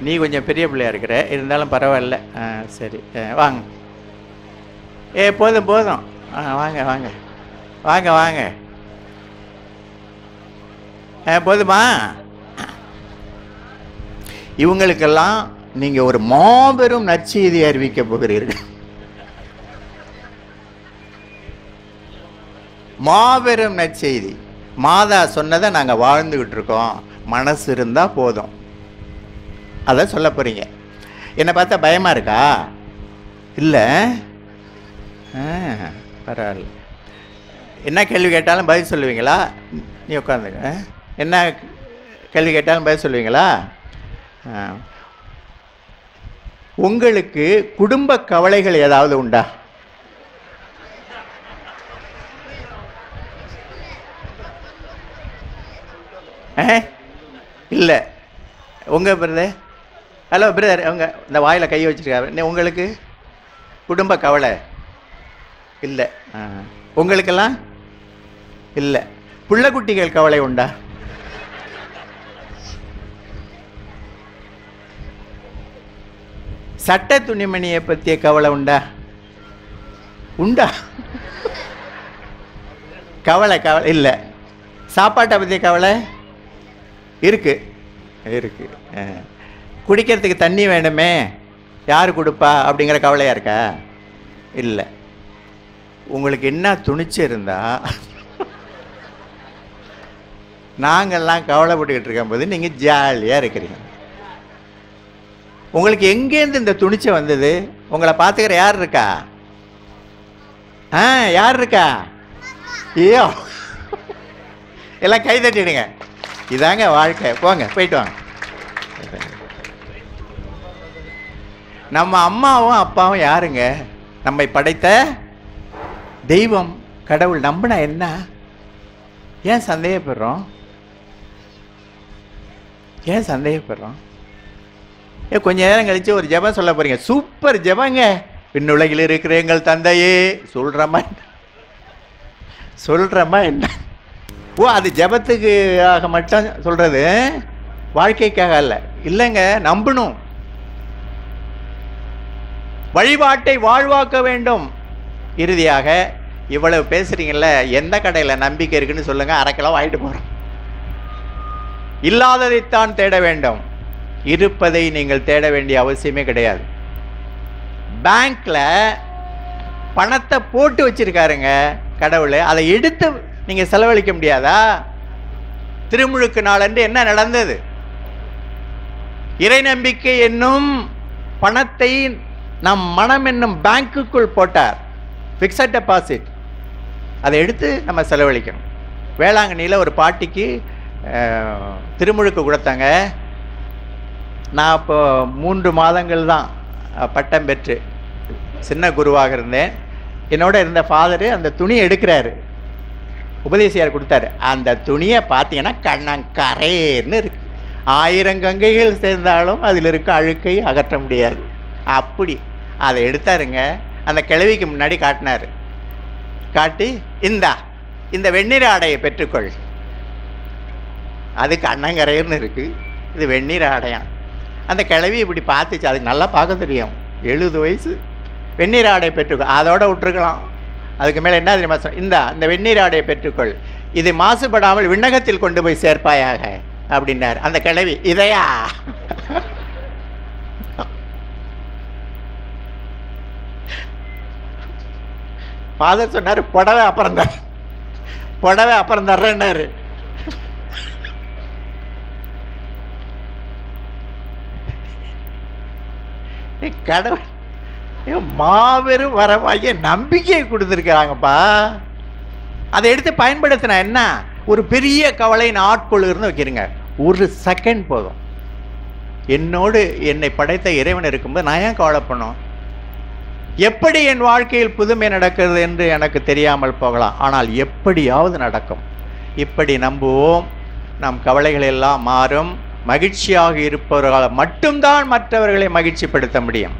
நீ கொஞ்சம் பெரிய பிள்ளையா இருக்கிற. இருந்தாலும் பரவாயில்ல. ஆ சரி. ஆ, வாங்க. ஏ போதும் போதும். ஆ வாங்க வாங்க. வாங்க வாங்க. ஆ போதுமா? இவங்களுக்கெல்லாம் நீங்கள் ஒரு மாபெரும் நற்செய்தி அறிவிக்க போகிறீர்கள். மாபெரும் நற்செய்தி. மாதா சொன்னதை நாங்கள் வாழ்ந்துக்கிட்டு இருக்கோம். மனசு இருந்தால் போதும். அதை சொல்ல போகிறீங்க என்னை பார்த்தா பயமாக இருக்கா? இல்லை. பரவாயில்ல. என்ன கேள்வி கேட்டாலும் பதில் சொல்லுவீங்களா? நீ உட்காந்துங்க என்ன கேள்வி கேட்டாலும் பதில் சொல்லுவீங்களா? ஆ. உங்களுக்கு குடும்ப கவலைகள் ஏதாவது உண்டா? இல்லை. உங்கள் பிறந்த ஹலோ பிரதர் அவங்க இந்த வாயில் கை வச்சுருக்காரு. உங்களுக்கு? குடும்ப கவலை? இல்லை. ஆ. உங்களுக்கெல்லாம்? இல்லை. புள்ளக்குட்டிகள் கவலை உண்டா? சட்ட துணிமணியை பற்றிய கவலை உண்டா? உண்டா? கவலை கவலை இல்லை. சாப்பாட்டை பற்றிய கவலை? இருக்கு. இருக்கு. ஆ. குடிக்கிறதுக்கு தண்ணி வேணுமே? யார் கொடுப்பா? அப்படிங்கிற கவலையாக இருக்கா? இல்லை. உங்களுக்கு என்ன துணிச்சு இருந்தால் நாங்கள்லாம் கவலைப்பட்டுக்கிட்டு இருக்கும்போது நீங்கள் ஜாலியாக இருக்கிறீங்க. உங்களுக்கு எங்கேருந்து இந்த துணிச்சை வந்தது? உங்களை பார்த்துக்கிற யார் இருக்கா? ஆ யார் இருக்கா? ஐயோ. எல்லாம் கை தட்டிடுங்க. இதாங்க வாழ்க்கை. போங்க போயிட்டு வாங்க. நம்ம அம்மாவும் அப்பாவும் யாருங்க? நம்மை படைத்த தெய்வம் கடவுள் நம்பினா என்ன? ஏன் சந்தேகப்படுறோம்? ஏன் சந்தேகப்படுறோம்? ஏ கொஞ்ச நேரம் கழிச்சு ஒரு ஜெபம் சொல்ல போறீங்க. சூப்பர் ஜெபங்க. பின்னுலகில் இருக்கிற எங்கள் தந்தையே சொல்றமா சொல்றமா என்ன? ஓ அது ஜபத்துக்கு ஆக மட்டும் சொல்றது வாழ்க்கைக்காக அல்ல. இல்லைங்க நம்பணும். வழிபாட்டை வாழ்வாக்க வேண்டும். இறுதியாக இவ்வளவு பேசுறீங்கல்ல எந்த கடையில் நம்பிக்கை இருக்குன்னு சொல்லுங்க அரை கிலோ வாங்கிட்டு போறோம். இல்லாததைத்தான் தேட வேண்டும். இருப்பதை நீங்கள் தேட வேண்டிய அவசியமே கிடையாது. பேங்க்ல பணத்தை போட்டு வச்சிருக்காருங்க கடவுள் அதை எடுத்து நீங்க செலவழிக்க முடியாதா? திருமுழுக்கு நாளன்று என்ன நடந்தது? இறை நம்பிக்கை என்னும் பணத்தை நம் மனம் என்னும் பேங்க்குக்குள் போட்டார். ஃபிக்ஸட் டெபாசிட் அதை எடுத்து நம்ம செலவழிக்கணும். வேளாங்கண்ணியில் ஒரு பாட்டிக்கு திருமுழுக்கு கொடுத்தாங்க. நான் இப்போ மூன்று மாதங்கள் தான் பட்டம் பெற்று சின்ன குருவாக இருந்தேன். என்னோட இருந்த ஃபாதரு அந்த துணி எடுக்கிறாரு. உபதேசியார் கொடுத்தாரு. அந்த துணியை பார்த்தீங்கன்னா கண்ணங்கரேன்னு இருக்கு. ஆயிரம் கங்கைகள் சேர்ந்தாலும் அதில் இருக்க அழுக்கை அகற்ற முடியாது. அப்படி. அதை எடுத்தாருங்க. அந்த கிழவிக்கு முன்னாடி காட்டினார். காட்டி இந்தா இந்த வெந்நீர் ஆடையை பெற்றுக்கொள். அதுக்கு அண்ணங்கரையர்னு இருக்குது இது வெந்நீர் ஆடையான் அந்த கிழவி இப்படி பார்த்துச்சு. அதுக்கு நல்லா பார்க்க தெரியும். எழுபது வயசு. வெந்நீர் ஆடை பெற்றுக்கொள். அதோட விட்டுருக்கலாம். அதுக்கு மேலே என்ன தெரியுமா இந்தா இந்த வெந்நீர் ஆடையை பெற்றுக்கொள். இது மாசுபடாமல் விண்ணகத்தில் கொண்டு போய் சேர்ப்பாயாக. அப்படின்னாரு. அந்த கிழவி இதையா? ஃபாதர் சொன்னார் புடவை அப்புறம் தர் புடவை அப்புறம் தர்றேன்னாரு. ஏய், கடவுள் ஏய், மாபெரும் வரவாகிய நம்பிக்கையை கொடுத்துருக்கிறாங்கப்பா. அதை எடுத்து பயன்படுத்தினா என்ன? ஒரு பெரிய கவலையின் ஆட்கொள்ளுன்னு வைக்கிறீங்க. ஒரு செகண்ட் போதும். என்னோடு என்னை படைத்த இறைவன் இருக்கும்போது நான் ஏன் கவலை பண்ணோம் எப்படி என் வாழ்க்கையில் புதுமை நடக்கிறது என்று எனக்கு தெரியாமல் போகலாம். ஆனால் எப்படியாவது நடக்கும். இப்படி நம்புவோம். நம் கவலைகள் எல்லாம் மாறும். மகிழ்ச்சியாக இருப்பவர்களால் மட்டும்தான் மற்றவர்களை மகிழ்ச்சிப்படுத்த முடியும்.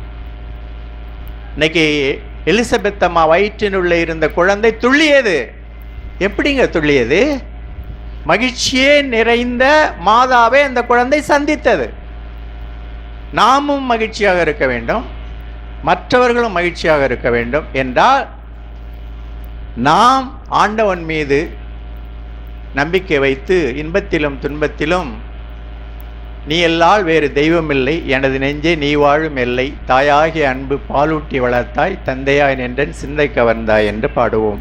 இன்னைக்கு எலிசபெத் அம்மா வயிற்றினுள்ளே இருந்த குழந்தை துள்ளியது. எப்படிங்க துள்ளியது? மகிழ்ச்சியே நிறைந்த மாதாவை அந்த குழந்தை சந்தித்தது. நாமும் மகிழ்ச்சியாக இருக்க வேண்டும். மற்றவர்களும் மகிழ்ச்சியாக இருக்க வேண்டும் என்றால் நாம் ஆண்டவன் மீது நம்பிக்கை வைத்து இன்பத்திலும் துன்பத்திலும் நீ எல்லால் வேறு தெய்வமில்லை எனது நெஞ்சே நீ வாழும் எல்லை தாயாகிய அன்பு பாலூட்டி வளர்த்தாய் தந்தையாய் நின்றன் சிந்தை கவர்ந்தாய் என்று பாடுவோம்.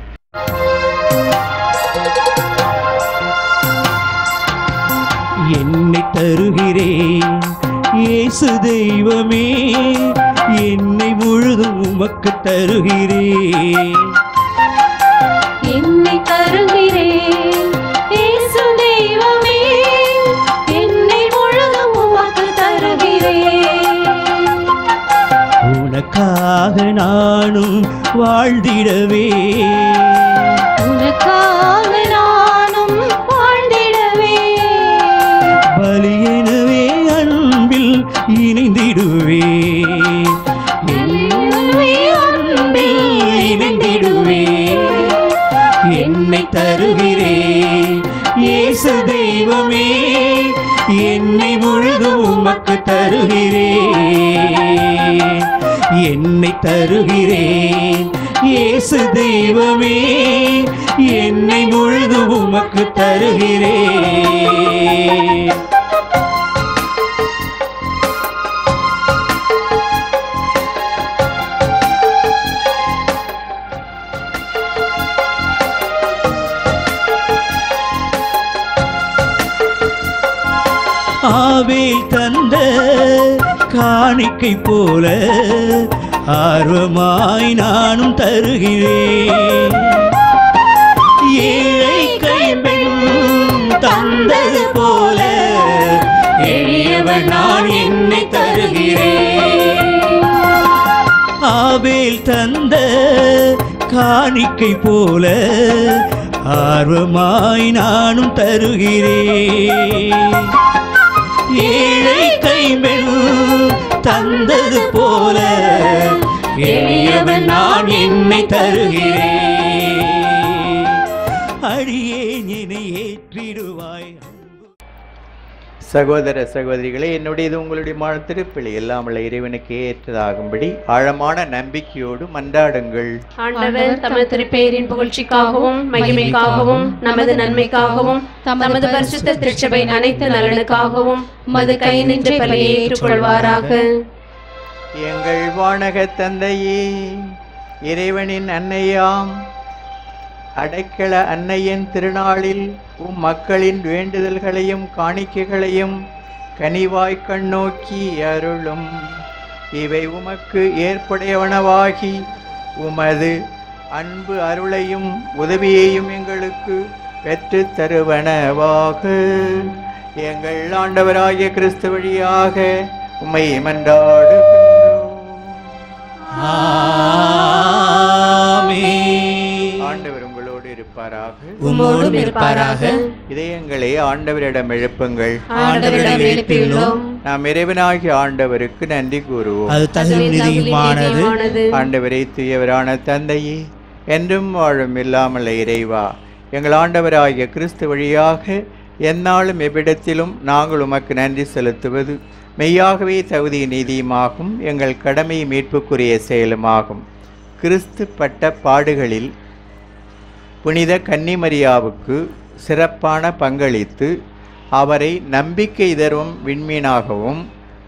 என்னை தருகிறேன். இயேசு தெய்வமே என்னை முழுதும் உமக்கு தருகிறேன் என்னை தருகிறேன் இயேசு தெய்வமே என்னை முழுதும் உமக்கு தருகிறேன் உனக்காக நானும் வாழ்ந்திடவே. உனக்காக நானும் இணைந்திடுவே இணைந்திடுவே என்னை தருகிறேன் இயேசு தெய்வமே என்னை முழுதும் உமக்கு தருகிறேன் என்னை தருகிறேன் இயேசு தெய்வமே என்னை முழுதும் உமக்கு தருகிறேன் காணிக்கை போல ஆர்வமாய் நானும் தருகிறேன். ஏழை கைம்பெண் தந்தது போல எளியவன் நான் என்னை தருகிறேன். ஆவேல் தந்த காணிக்கை போல ஆர்வமாய் நானும் தருகிறேன். ஏழை கைமெல் தந்தது போல எளியவன் நான் என்னை தருகிறேன். அடியே என்னை ஏற்றிடுவாய். சகோதர சகோதரிகளே என்னுடையது உங்களுடைய மான திருப்பிழை எல்லாமல்ல இறைவனுக்கு ஏற்றதாகும்படி ஆழமான நம்பிக்கையோடு மன்றாடுங்கள். ஆண்டவர் தமது திருப்பெயரின் புகழ்ச்சிக்காகவும் மகிமைக்காகவும் நமது நன்மைக்காகவும் தமது பரிசுத்த திருச்சபை அனைத்து நலனுக்காகவும் மது கை நின்று பலியை ஏற்றுக்கொள்வாராக. எங்கள் வானக தந்தையே இறைவனின் அன்னையாம் அடைக்கல அன்னையின் திருநாளில் உம் மக்களின் வேண்டுதல்களையும் காணிக்கைகளையும் கனிவாய் கண்ணோக்கி அருளும். இவை உமக்கு ஏற்புடையவனவாகி உமது அன்பு அருளையும் உதவியையும் எங்களுக்கு பெற்று தருவனவாக. எங்கள் ஆண்டவராகிய கிறிஸ்து வழியாக உம்மை மன்றாடு ஆமே இருப்பாராக? உம்மோடும் இருப்பாராக. இதயங்களை ஆண்டவரிடம் எழுப்புங்கள். ஆண்டவரிடம் எழுப்பியுள்ளோம். நாம் இறைவனாகிய ஆண்டவருக்கு நன்றி கூறுவோம். அது தகுதி நிதியுமானது நீதியானது. ஆண்டவரை தூயவரான தந்தையே என்றும் வாழும் இல்லாமல் இறைவா. எங்கள் ஆண்டவராகிய கிறிஸ்து வழியாக எந்நாளும் எவ்விடத்திலும் நாங்கள் உமக்கு நன்றி செலுத்துவது மெய்யாகவே தகுதி நீதியுமாகும் எங்கள் கடமை மீட்புக்குரிய செயலுமாகும். கிறிஸ்து பட்ட பாடுகளில் புனித கன்னிமரியாவுக்கு சிறப்பான பங்களித்து அவரை நம்பிக்கை தரும் விண்மீனாகவும்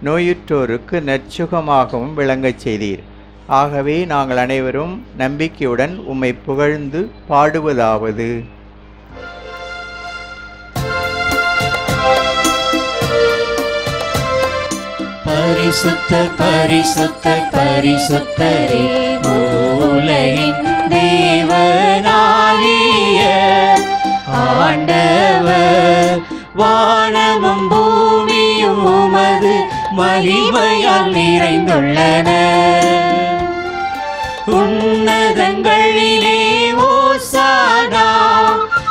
நோயுற்றோருக்கு நற்சுகமாகவும் விளங்கச் செய்தீர். ஆகவே நாங்கள் அனைவரும் நம்பிக்கையுடன் உம்மை புகழ்ந்து பாடுவதாவது. பரிசுத்த பரிசுத்த பரிசுத்தரே மூலையின் தேவனாகிய ஆண்டவர். வானமும் பூமியும் உமது மகிமையால் நிறைந்துள்ளன. உன்னதங்களிலே ஓசானா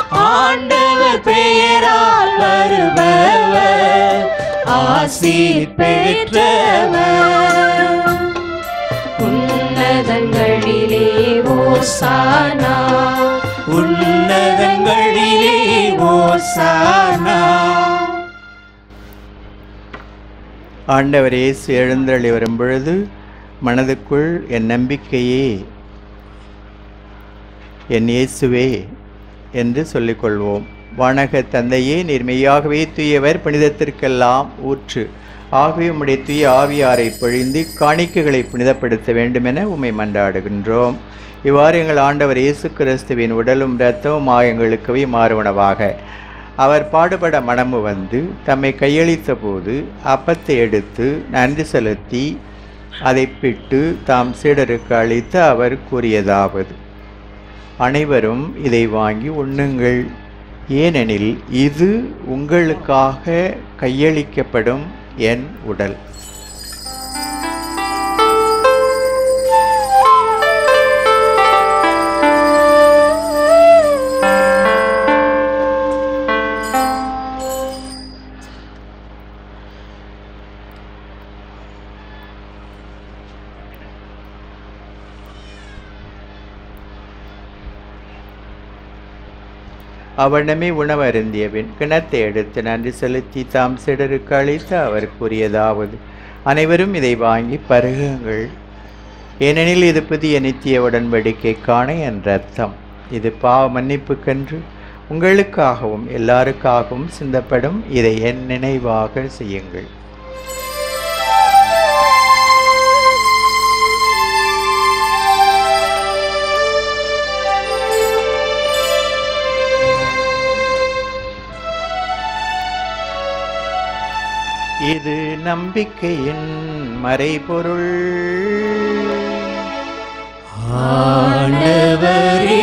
ஆண்டவர் பெயரால் வருபவர். ஆசி பெற்றவர். ஓசானா உன்னதங்களிலே ஓசானா. ஆண்டவர் இயேசு எழுந்தருளி வரும் பொழுது மனதுக்குள் என் நம்பிக்கையே என் இயேசுவே என்று சொல்லிக்கொள்வோம். வானக தந்தையே நீர் மெய்யாகவே தூயவர் புனிதத்திற்கெல்லாம் ஊற்று. ஆகவே உம்முடைய தூய ஆவியாரை பொழிந்து காணிக்கைகளை புனிதப்படுத்த வேண்டுமென உம்மை மன்றாடுகின்றோம். இவ்வாறு எங்கள் ஆண்டவர் இயேசு கிறிஸ்துவின் உடலும் இரத்தமும் எங்களுக்கவே மாறுவனவாக. அவர் பாடுபட மனமு வந்து தம்மை கையளித்த போது அப்பத்தை எடுத்து நன்றி செலுத்தி அதை பிட்டு தாம் சீடருக்கு அளித்து அவர் கூறியதாவது அனைவரும் இதை வாங்கி உண்ணுங்கள். ஏனெனில் இது உங்களுக்காக கையளிக்கப்படும் என் உடல். அவனமே உணவருந்தியபின் கிணத்தை எடுத்து நன்றி செலுத்தி தாம் சிடருக்கு அளித்து அவர் கூறியதாவது அனைவரும் இதை வாங்கி பருகுங்கள். ஏனெனில் இது புதிய நித்திய உடன்படிக்கைக்கான என் ரத்தம் இது பாவ மன்னிப்புக்கென்று உங்களுக்காகவும் எல்லாருக்காகவும் சிந்தப்படும். இதை என் நினைவாக செய்யுங்கள். இது நம்பிக்கையின் மறைபொருள். ஆண்டவரே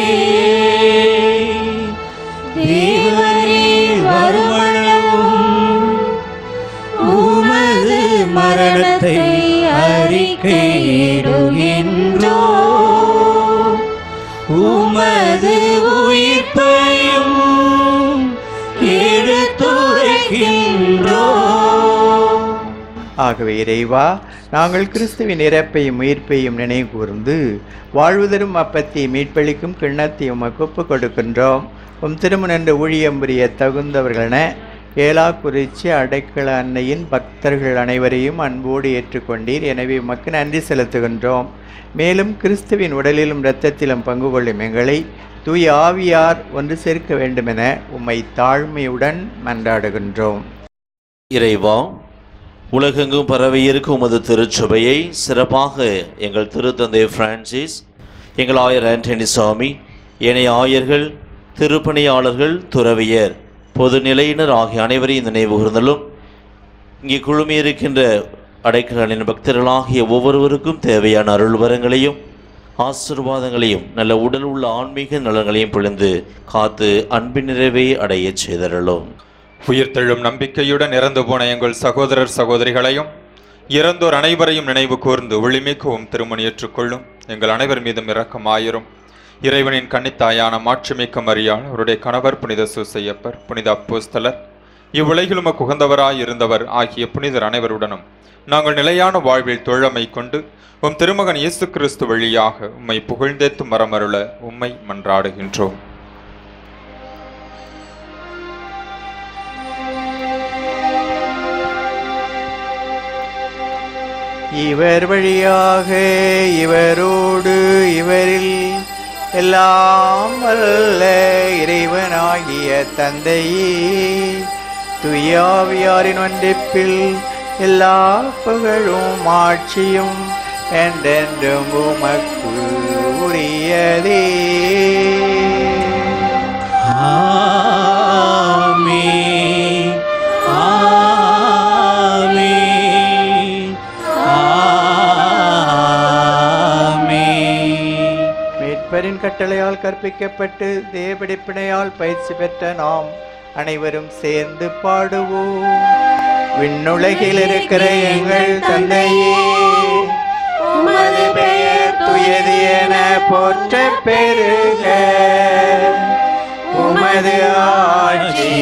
தேவரீர் வருமளவும் உமது மரணத்தை அறிக்கையிடுகின்றோ உமது உயிர்ப்பையும் ஆகவே இறைவா நாங்கள் கிறிஸ்துவின் இறப்பையும் உயிர்ப்பையும் நினைவு கூர்ந்து அப்பத்தையும் அப்பத்தை மீட்பளிக்கும் கிண்ணத்தை உமக்கு ஒப்புக் கொடுக்கின்றோம் உம் திருமணன்று ஊழியம் புரிய தகுந்தவர்களென ஏலாக்குறிச்சி அடைக்கல அன்னையின் பக்தர்கள் அனைவரையும் அன்போடு ஏற்றுக்கொண்டீர். எனவே உமக்கு நன்றி செலுத்துகின்றோம். மேலும் கிறிஸ்துவின் உடலிலும் இரத்தத்திலும் பங்கு கொள்ளும் எங்களை தூய் ஆவியார் ஒன்று சேர்க்க வேண்டுமென உம்மை தாழ்மையுடன் மன்றாடுகின்றோம். இறைவா உலகெங்கும் பரவி இருக்கும் உமது திருச்சபையை சிறப்பாக எங்கள் திருத்தந்தை பிரான்சிஸ் எங்கள் ஆயர் ஆண்டனி சாமி ஏனைய ஆயர்கள் திருப்பணியாளர்கள் துறவியர் பொதுநிலையினர் ஆகிய அனைவரையும் நினைவு கூர்ந்தலும் இங்கே குழுமியிருக்கின்ற அடைக்கலனின் பக்தர்களாகிய ஒவ்வொருவருக்கும் தேவையான அருள் வரங்களையும் ஆசீர்வாதங்களையும் நல்ல உடல் உள்ள ஆன்மீக நலன்களையும் பொழிந்து காத்து அன்பின் நிறைவை அடையச் செய்தரலும் உயிர்த்தெழும் நம்பிக்கையுடன் இறந்து போன எங்கள் சகோதரர் சகோதரிகளையும் இறந்தோர் அனைவரையும் நினைவு கூர்ந்து ஒளிமிக்கவும் திருமணி ஏற்றுக்கொள்ளும். எங்கள் அனைவர் மீதும் இரக்கமாயிரும் இறைவனின் கன்னித்தாயான மாட்சிமிக்க மரியாள் அவருடைய கணவர் புனித சூசையப்பர் புனித அப்போஸ்தலர் இவ்வுலகிலும் குகந்தவராய் இருந்தவர் ஆகிய புனிதர் அனைவருடனும் நாங்கள் நிலையான வாழ்வில் தோழமை கொண்டு உம் திருமகன் இயேசு கிறிஸ்து வழியாக உம்மை புகழ்ந்தேத்து மரமருள உம்மை மன்றாடுகின்றோம். இவர் வழியாக இவரோடு இவரில் எல்லாம் அல்ல இறைவனாகிய தந்தையே. துயாவியாரின் வண்டிப்பில் எல்லா புகழும் ஆட்சியும் என்றென்றும் உமக்கு உரியதே ஆமே கட்டளையால் கற்பிக்கப்பட்டு தேவடிப்பினையால் பயிற்சி பெற்ற நாம் அனைவரும் சேர்ந்து பாடுவோம். விண்ணுலகில் இருக்கிற எங்கள் தந்தையே உமது பெயர் துயது என போற்ற பெருக உமது ஆட்சி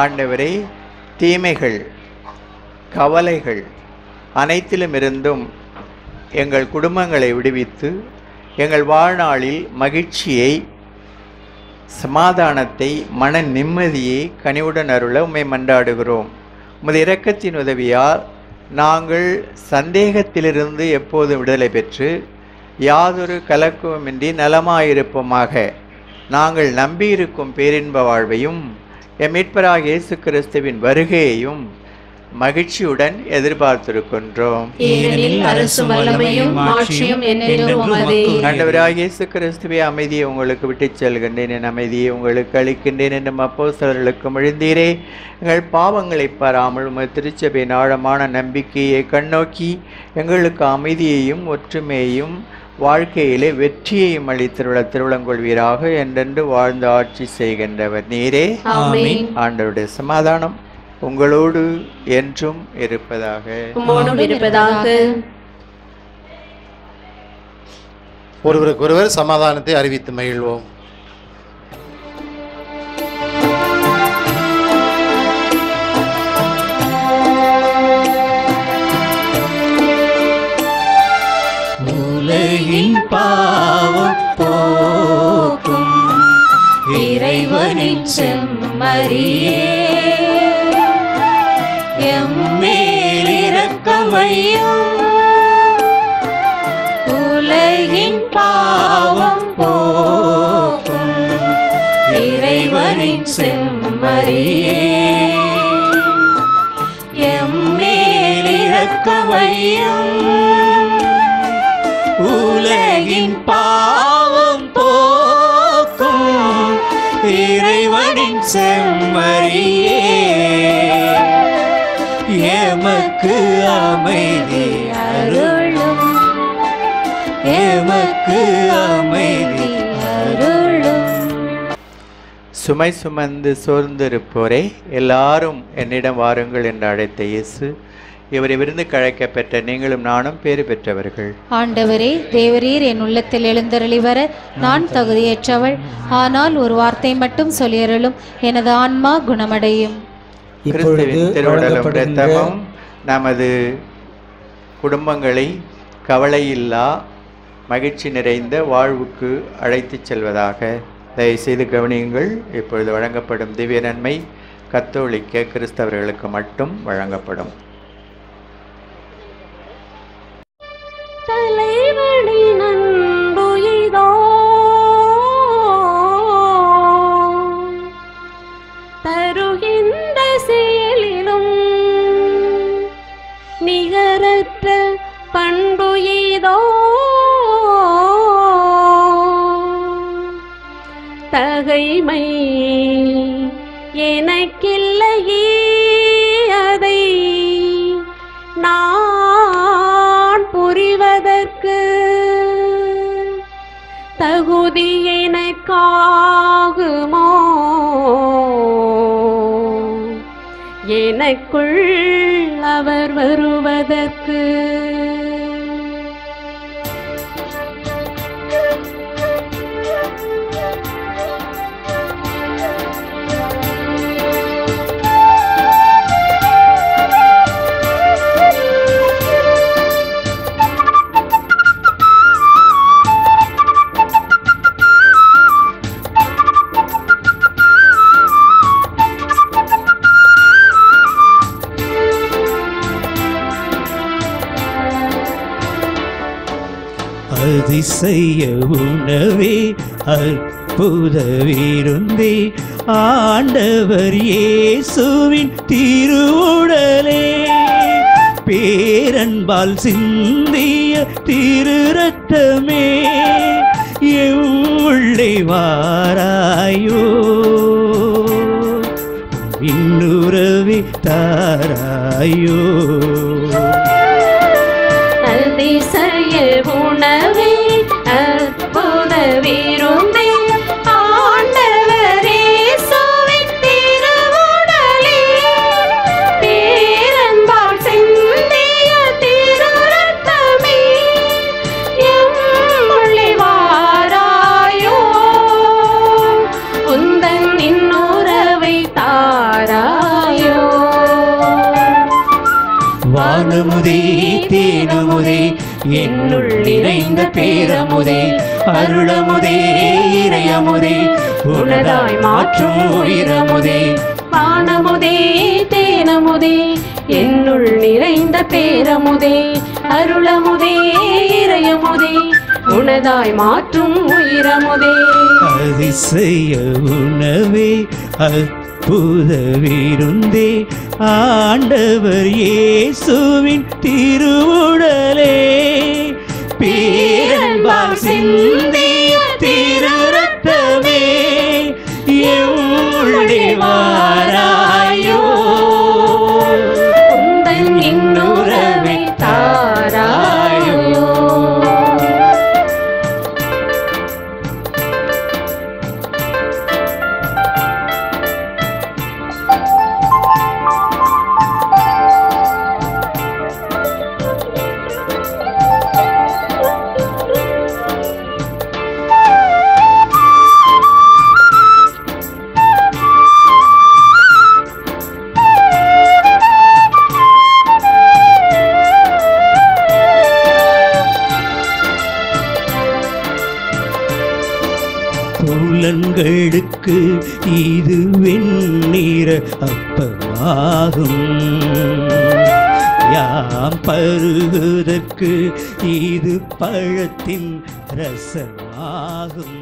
ஆண்டவரே தீமைகள் கவலைகள் அனைத்திலுமிருந்தும் எங்கள் குடும்பங்களை விடுவித்து எங்கள் வாழ்நாளில் மகிழ்ச்சியை சமாதானத்தை மன நிம்மதியை கனிவுடன் அருள உண்மை மன்றாடுகிறோம். உமது இரக்கத்தின் உதவியால் நாங்கள் சந்தேகத்திலிருந்து எப்போதும் விடுதலை பெற்று யாதொரு கலக்கமின்றி நலமாயிருப்போமாக. நாங்கள் நம்பியிருக்கும் பேரின்ப வாழ்வையும் எம் மீட்பராக இயேசு கிறிஸ்துவின் வருகையையும் மகிழ்ச்சியுடன் எதிர்பார்த்திருக்கின்றோம். ஆண்டவராக இயேசு கிறிஸ்துவே அமைதியை உங்களுக்கு விட்டுச் செல்கின்றேன். என் அமைதியை உங்களுக்கு அளிக்கின்றேன். என்றும் அப்போஸ்தலர்களுக்கு எழுந்தீரே. எங்கள் பாவங்களை பாராமல் உமது திருச்சபையின் ஆழமான நம்பிக்கையை கண்ணோக்கி எங்களுக்கு அமைதியையும் ஒற்றுமையையும் வாழ்க்கையிலே வெற்றியையும் அளித்திருள திருவிழங்கொள்வீராக என்றென்று வாழ்ந்து ஆட்சி செய்கின்றவர் நீரே. ஆமென். ஆண்டவருடைய சமாதானம் உங்களோடு என்றும் இருப்பதாக. ஒருவருக்கொருவர் சமாதானத்தை அறிவித்து மகிழ்வோம். நின் பாவம் போக்கும். இறைவனின் செம்மறியே. எம்மேல் இரக்கமையும் உலகின் பாவம் போக்கும். இறைவனின் செம்மறியே. எம்மேல் என் பாவம் போக்கும். இறைவனின் செம்மறியே. எமக்கு அமைதி அருளும். எமக்கு அமைதி அருளும். சுமை சுமந்து சோர்ந்திருப்போரே. எல்லாரும் என்னிடம் வாருங்கள் என்று அழைத்த இயேசு இவரை விருந்து கழைக்க பெற்ற நீங்களும் நானும் பேறு பெற்றவர்கள். ஆண்டவரே தேவரீர் என் உள்ளத்தில் எழுந்தருளி வர நான் தகுதியற்றவள். ஆனால் ஒரு வார்த்தை மட்டும் சொல்லியருளும் எனது ஆன்மா குணமடையும். கிறிஸ்துவின் திருவுடலும் இரத்தமும் நமது குடும்பங்களை கவலையில்லா மகிழ்ச்சி நிறைந்த வாழ்வுக்கு அழைத்துச் செல்வதாக. தயவுசெய்து கவனியுங்கள் இப்பொழுது வழங்கப்படும் திவ்ய நன்மை கத்தோலிக்க கிறிஸ்தவர்களுக்கு மட்டும் வழங்கப்படும். தகைமை எனக்கில்லையே அதை நான் புரிவதற்கு தகுதி எனக்காகுமோ? எனக்குள் அவர் வருவதற்கு அதிசய உணவே அற்புத விருந்தே ஆண்டவர் இயேசுவின் திருவுடலே. பேரன்பால் சிந்திய திரு ரத்தமே எவ்வளை வாராயோ. இன்னுறவி தாராயோ. நிறைந்த பேரமுதே அருளமுதே இறையமுதே உனதாய் மாற்றும் உயிரமுதே. வானமுதே தேனமுதே என்னுள் நிறைந்த பேரமுதே அருளமுதே இறையமுதே உனதாய் மாற்றும் உயிரமுதே. அதிசய உணவே அற்புத விருந்தே ஆண்டவர் இயேசுவின் திருவுடலே. பேரன்பால் சிந்திய திருரத்தமே. ரத்தமே ரசமாகும்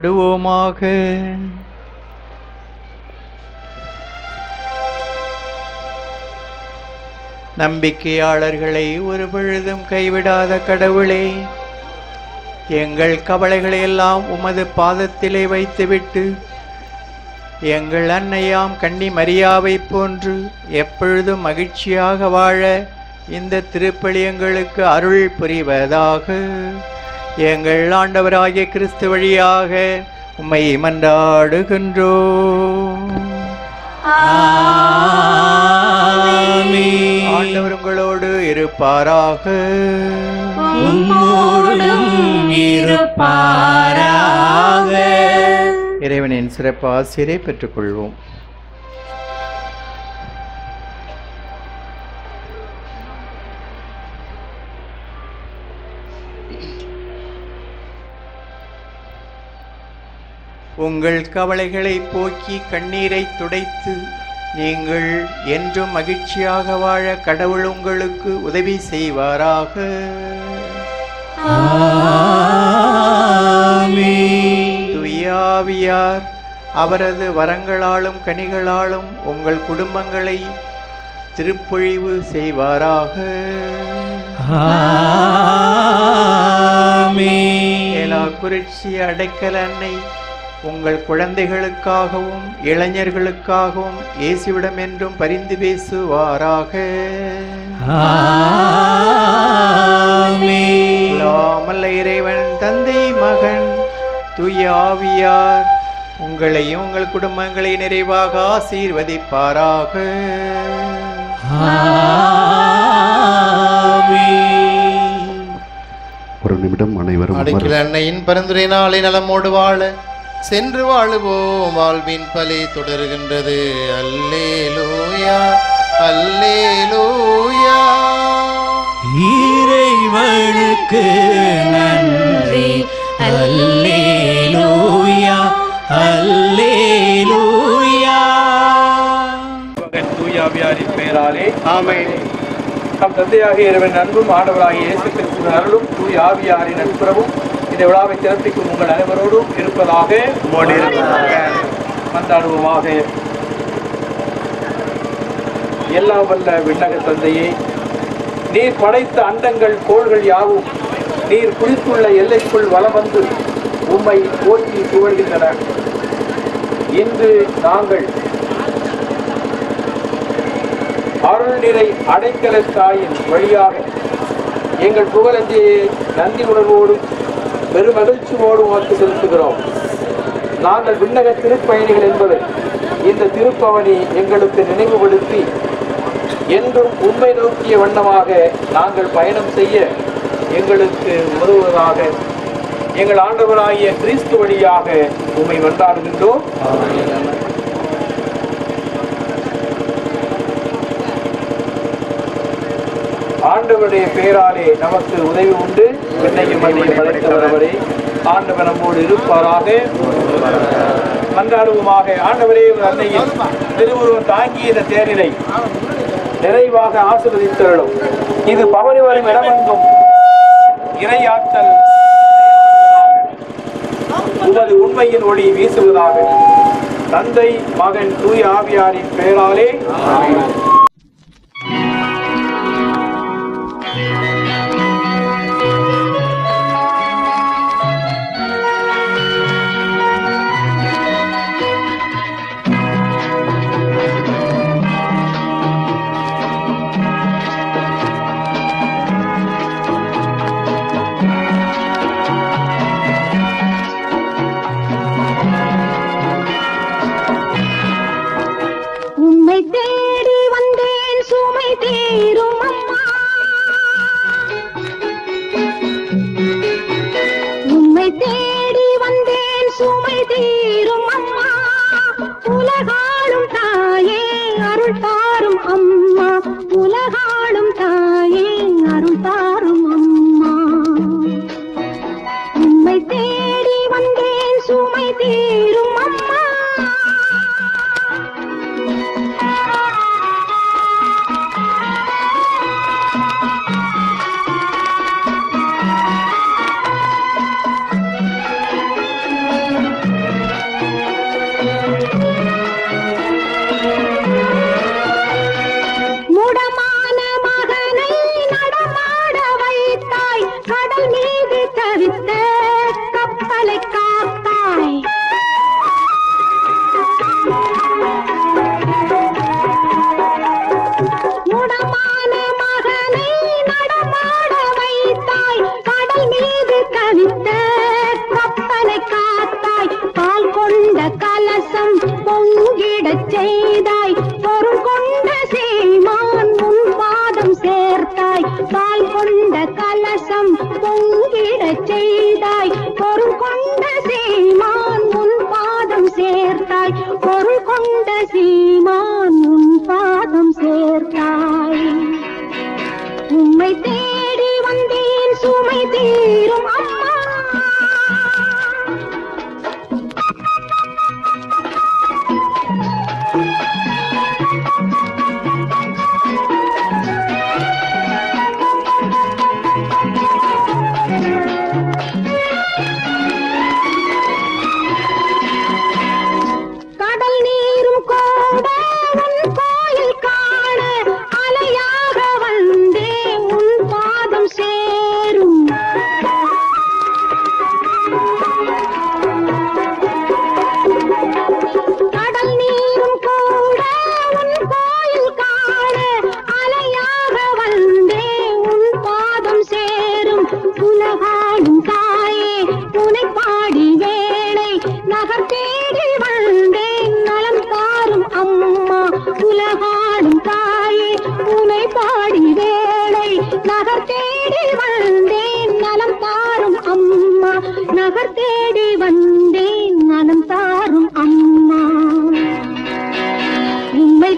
விடுவோமாக நம்பிக்கையாளர்களை ஒரு பொழுதும் கைவிடாத கடவுளே எங்கள் கவலைகளை எல்லாம் உமது பாதத்திலே வைத்துவிட்டு எங்கள் அன்னையாம் கன்னி மரியாவைப் போன்று எப்பொழுதும் மகிழ்ச்சியாக வாழ இந்த திருப்பலி எங்களுக்கு அருள் புரிவதாக. எங்கள் ஆண்டவராகிய கிறிஸ்து வழியாக உம்மை மன்றாடுகின்றோம். ஆண்டவர் உங்களோடு இருப்பாராக. இருப்பாராக. இறைவனின் சிறப்பு ஆசிரியரை பெற்றுக்கொள்வோம். உங்கள் கவலைகளை போக்கி கண்ணீரை துடைத்து நீங்கள் என்றும் மகிழ்ச்சியாக வாழ கடவுள் உங்களுக்கு உதவி செய்வாராக. துயாவியார் அவரது வரங்களாலும் கனிகளாலும் உங்கள் குடும்பங்களை திருப்பொழிவு செய்வாராக. ஏலா குறிச்சி அடைக்கல அன்னை உங்கள் குழந்தைகளுக்காகவும் இளைஞர்களுக்காகவும் இயேசுவிடம் என்றும் பரிந்து பேசுவாராக. இல்லாமல் இறைவன் தந்தை மகன் தூய ஆவியார் உங்களையும் உங்கள் குடும்பங்களை நிறைவாக ஆசீர்வதிப்பாராக. ஒரு நிமிடம் அனைவரும் அடைக்கல அன்னையின் பரிந்துரை நாளை நலமோடு வாழ. சென்று வாழுவோம் வாழ்வின் பலி தொடர்கின்றது. அல்லேலூயா அல்லேலூயா. இறைவனுக்கு நன்றி. அல்லேலூயா அல்லேலூயா. மகன் தூயாவியாரின் பெயராலே ஆமென். நம் தந்தையாக இறைவன் அன்பும் ஆண்டவராகிய இயேசு கிறிஸ்துவின் அருளும் தூய ஆவியாரின் நட்புறவும் இந்த விழாவை சிறப்பிக்கும் உங்கள் அனைவரோடும் இருப்பதாக மன்றாடுவோமாக. எல்லாம் வல்ல விண்ணக தந்தையே நீர் படைத்த அண்டங்கள் கோள்கள் யாவும் நீர் குறித்துள்ள எல்லைக்குள் வலம் வந்து உம்மை போற்றி புகழ்கின்றன இன்று நாங்கள் அருள் நிறை அடைக்கல தாயின் வழியாக எங்கள் புகழஞ்சியை நன்றி உணர்வோடும் பெருமகிழ்ச்சியோடு உமக்கு செலுத்துகிறோம். நாங்கள் விண்ணக திருப்பயணிகள் என்பதை இந்த திருப்பவனி எங்களுக்கு நினைவுபடுத்தி என்றும் உண்மை நோக்கிய வண்ணமாக நாங்கள் பயணம் செய்ய எங்களுக்கு உதவுவதாக எங்கள் ஆண்டவராகிய கிறிஸ்து வழியாக உண்மை வந்தாடுகின்றோம் ஆண்டவருடைய பேராலே நமக்கு உதவி உண்டு. என்னையும் மண்ணையும் படைத்தவரவரே. ஆண்டவர் நம்மோடு இருப்பாராக. மன்றாடுவோமாக. ஆண்டவரே ஒரு அன்னையில் திருவுருவம் தாங்கி இந்த தேரிலை நிறைவாக ஆசிர்வதித்தருளும். இது பவனி வரும் இடமெங்கும் இரையாற்றல் உமது உண்மையின் ஒளி வீசுவதாக தந்தை மகன் தூய் ஆவியாரின் பெயராலே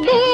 दे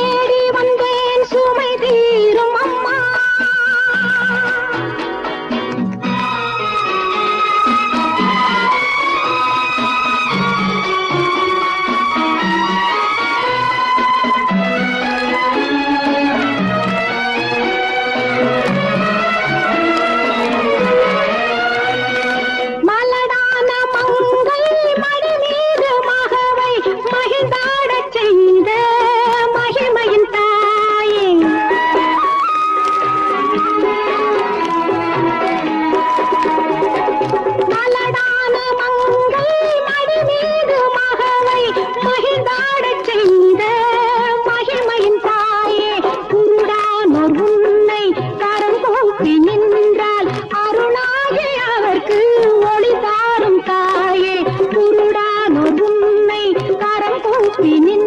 里面。